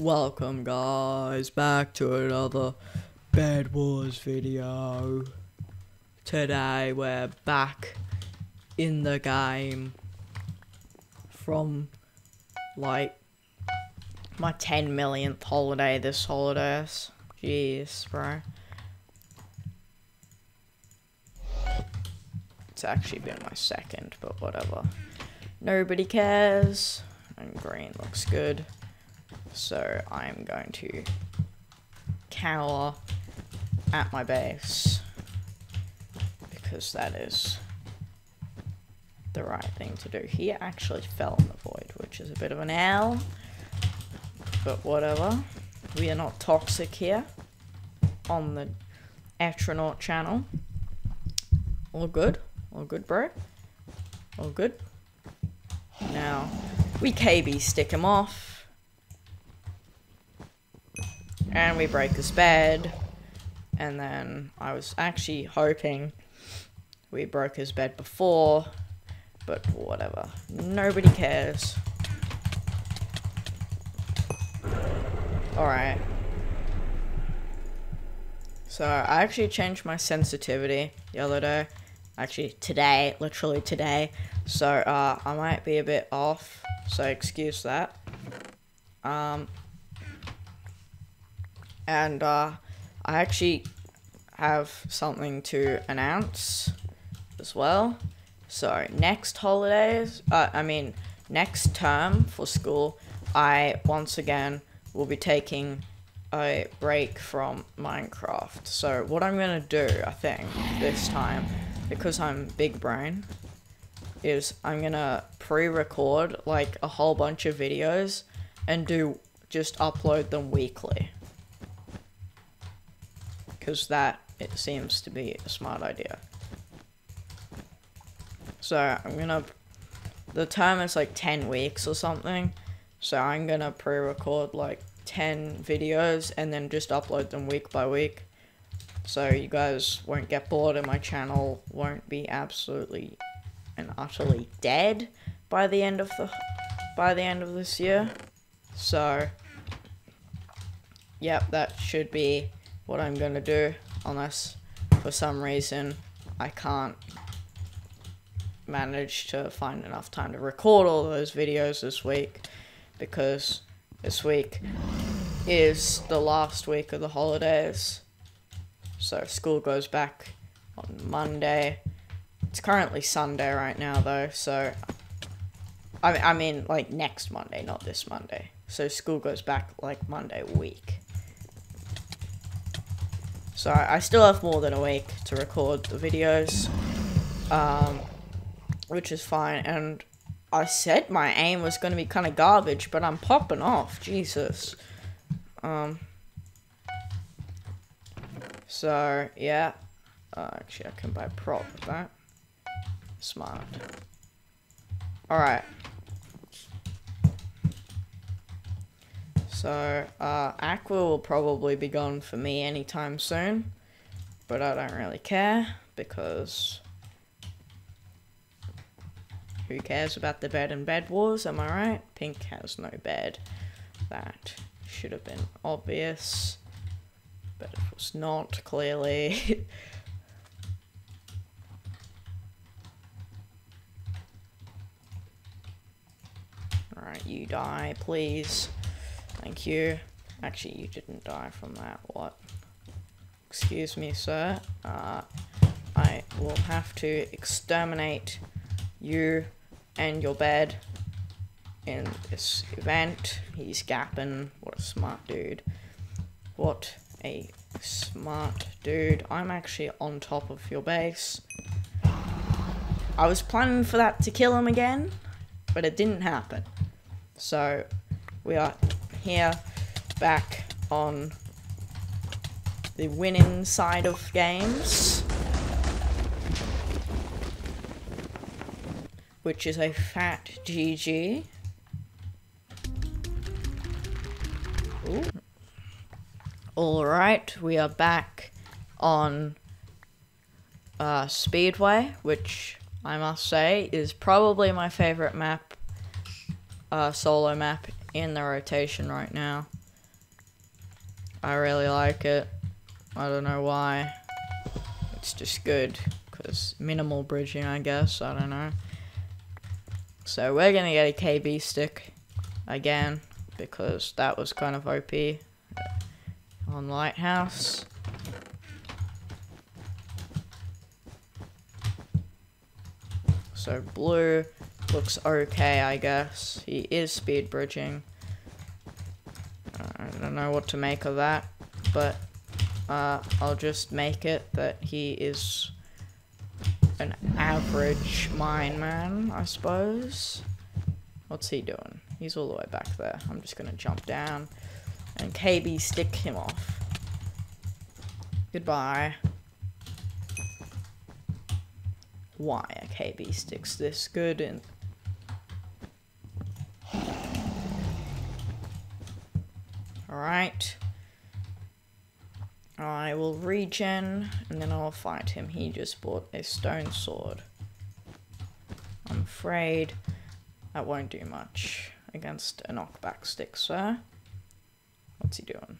Welcome guys back to another Bed Wars video. Today we're back in the game from like my 10 millionth holiday this holidays. Jeez, bro. It's actually been my second, but whatever. Nobody cares. And green looks good. So I'm going to cower at my base because that is the right thing to do. He actually fell in the void, which is a bit of an L, but whatever. We are not toxic here on the Etranaut channel. All good? All good, bro? All good? Now, we KB stick him off. And we break his bed. And then I was actually hoping we broke his bed before. But whatever. Nobody cares. Alright. So I actually changed my sensitivity the other day. Actually today, literally today. So uh, I might be a bit off. So excuse that. Um, and uh, I actually have something to announce as well. So next holidays, uh, I mean next term for school, I once again will be taking a break from Minecraft. So what I'm gonna do, I think, this time, because I'm big brain, is I'm gonna pre-record like a whole bunch of videos and do just upload them weekly because that it seems to be a smart idea. So I'm gonna, the term is like 10 weeks or something, so I'm gonna pre-record like 10 videos and then just upload them week by week. So you guys won't get bored and my channel won't be absolutely and utterly dead by the end of the by the end of this year. So yep, that should be what I'm to do unless for some reason I can't manage to find enough time to record all those videos this week because this week is the last week of the holidays. So school goes back on Monday. It's currently Sunday right now though, so I I mean like next Monday, not this Monday. So school goes back like Monday week. So I still have more than a week to record the videos, um, which is fine. And I said my aim was going to be kind of garbage, but I'm popping off. Jesus. Um. So, yeah. Uh, actually, I can buy a prop with that. Smart. Alright. So, uh, Aqua will probably be gone for me anytime soon. But I don't really care, because... Who cares about the bed and bed wars, am I right? Pink has no bed. That should have been obvious. But it was not, clearly. Alright, you die, please. Thank you. Actually, you didn't die from that. What? Excuse me, sir. Uh, I will have to exterminate you and your bed in this event. He's gapping. What a smart dude. What a smart dude. I'm actually on top of your base. I was planning for that to kill him again, but it didn't happen. So, we are here back on the winning side of games. Which is a fat GG. Alright, we are back on uh, Speedway, which I must say is probably my favorite map, uh, solo map in the rotation right now. I really like it. I don't know why. It's just good. Because minimal bridging, I guess. I don't know. So we're going to get a KB stick again. Because that was kind of OP on Lighthouse. So blue looks okay, I guess. He is speed bridging. I don't know what to make of that, but uh, I'll just make it that he is an average mine man, I suppose. What's he doing? He's all the way back there. I'm just gonna jump down and KB stick him off. Goodbye. Why a KB sticks this good in Alright. I will regen, and then I'll fight him. He just bought a stone sword. I'm afraid that won't do much against a knockback stick, sir. What's he doing?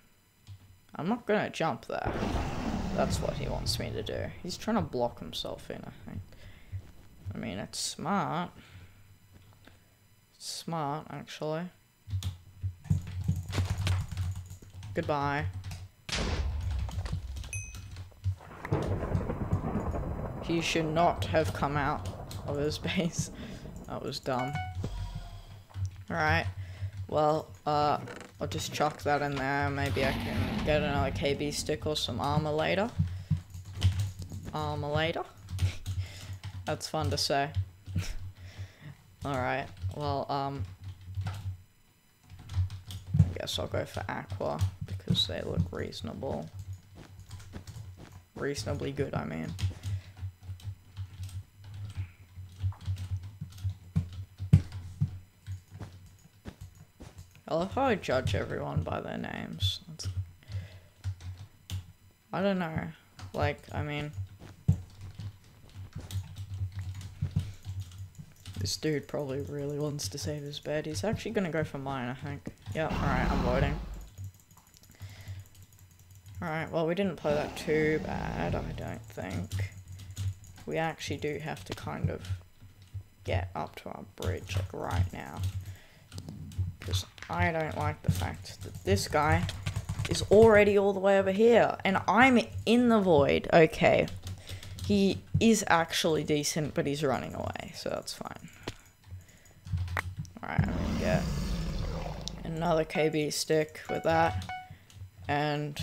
I'm not gonna jump there. That's what he wants me to do. He's trying to block himself in, I think. I mean, it's smart. It's smart, actually. Goodbye. He should not have come out of his base. That was dumb. Alright. Well, uh, I'll just chuck that in there. Maybe I can get another KB stick or some armor later. Armor later? That's fun to say. Alright. Well, um, guess I'll go for Aqua because they look reasonable. Reasonably good, I mean. I love how I judge everyone by their names. I don't know. Like, I mean... This dude probably really wants to save his bed. He's actually gonna go for mine, I think. Yep, alright, I'm voting. Alright, well we didn't play that too bad, I don't think. We actually do have to kind of get up to our bridge, like right now. Because I don't like the fact that this guy is already all the way over here. And I'm in the void. Okay. He is actually decent, but he's running away, so that's fine. Alright, I'm gonna get another KB stick with that. And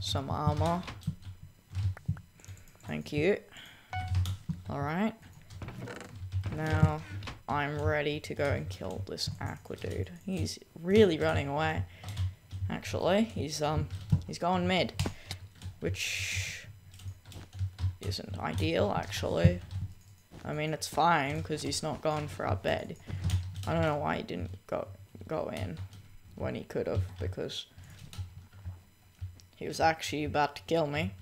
some armor. Thank you. Alright. Now, I'm ready to go and kill this aqua dude. He's really running away. Actually, he's um he's going mid. Which isn't ideal actually. I mean, it's fine because he's not going for our bed. I don't know why he didn't go go in when he could have because he was actually about to kill me.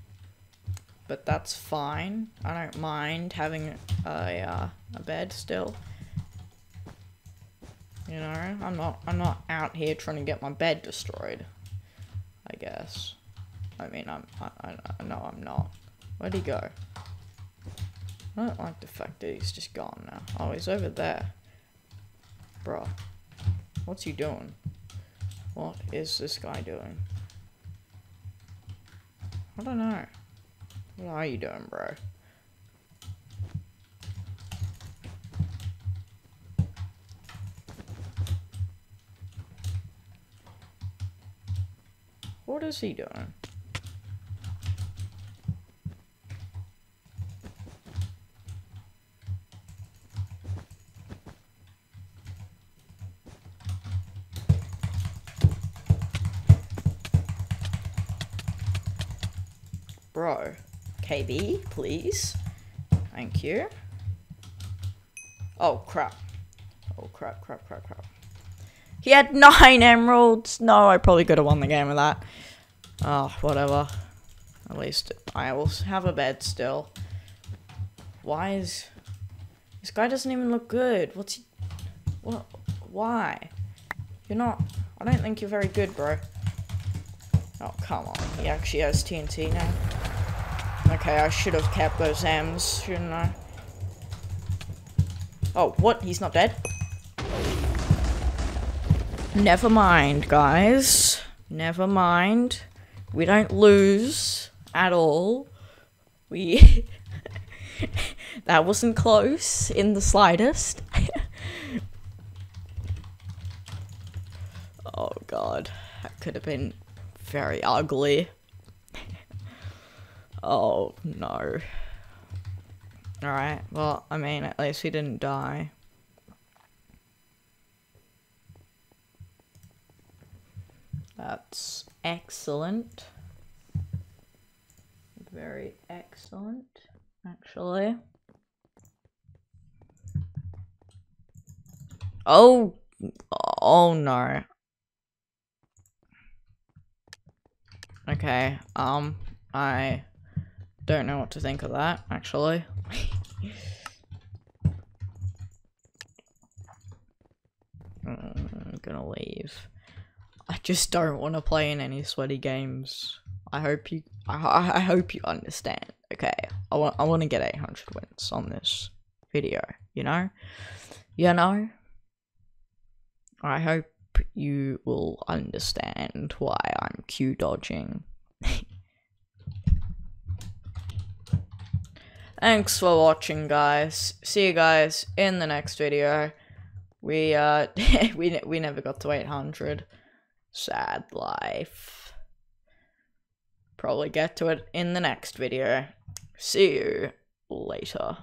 But that's fine. I don't mind having a uh, a bed still. You know, I'm not I'm not out here trying to get my bed destroyed. I guess. I mean, I'm I, I know I'm not. Where'd he go? I don't like the fact that he's just gone now. Oh, he's over there. Bro. What's he doing? What is this guy doing? I don't know. What are you doing, bro? What is he doing? KB, please. Thank you. Oh, crap. Oh, crap, crap, crap, crap. He had nine emeralds. No, I probably could have won the game with that. Oh, whatever. At least I will have a bed still. Why is... This guy doesn't even look good. What's he... What? Why? You're not... I don't think you're very good, bro. Oh, come on. He actually has TNT now. Okay, I should have kept those M's, shouldn't I? Oh, what? He's not dead? Never mind, guys. Never mind. We don't lose at all. We... that wasn't close in the slightest. oh god. That could have been very ugly. Oh no. Alright, well, I mean, at least he didn't die. That's excellent. Very excellent, actually. Oh, oh no. Okay, um, I don't know what to think of that, actually. Mm, I'm gonna leave. I just don't want to play in any sweaty games. I hope you, I, I hope you understand. Okay, I want, I want to get 800 wins on this video. You know, you know. I hope you will understand why I'm Q dodging. Thanks for watching, guys. See you guys in the next video. We, uh, we, we never got to 800. Sad life. Probably get to it in the next video. See you later.